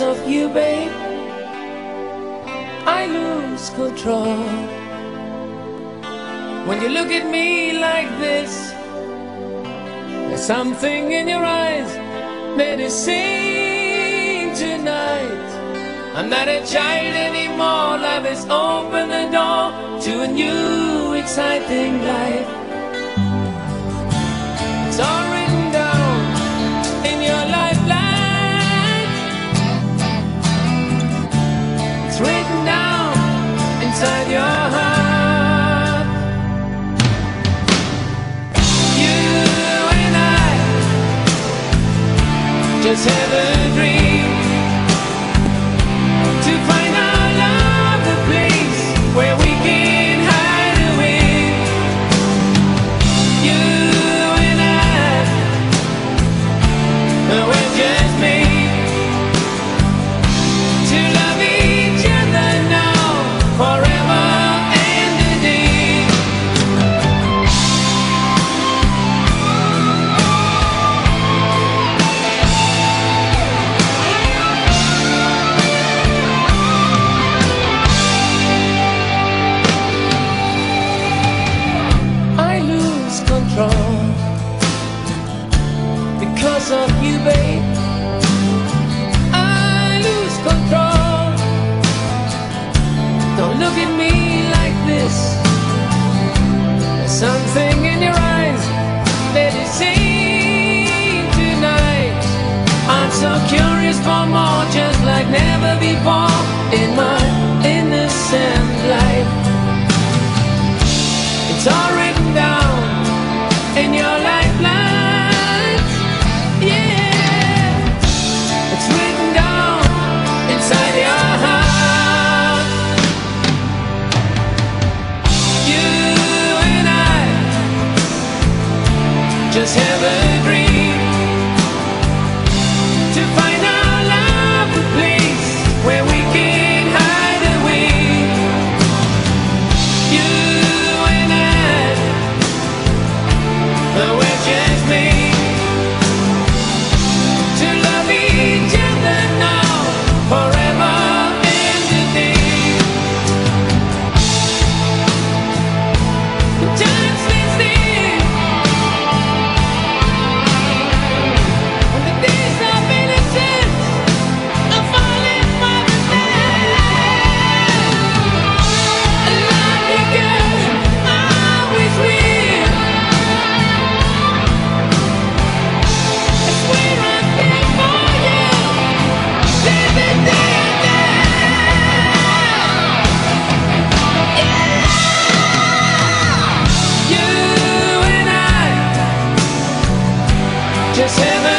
of you, babe, I lose control. When you look at me like this, there's something in your eyes that is saying tonight. I'm not a child anymore. Love has opened the door to a new, exciting life. Just have a dream to find of you, babe. I lose control. Don't look at me like this. There's something in your eyes tonight. I'm so curious for more, just like never before in my innocent just in the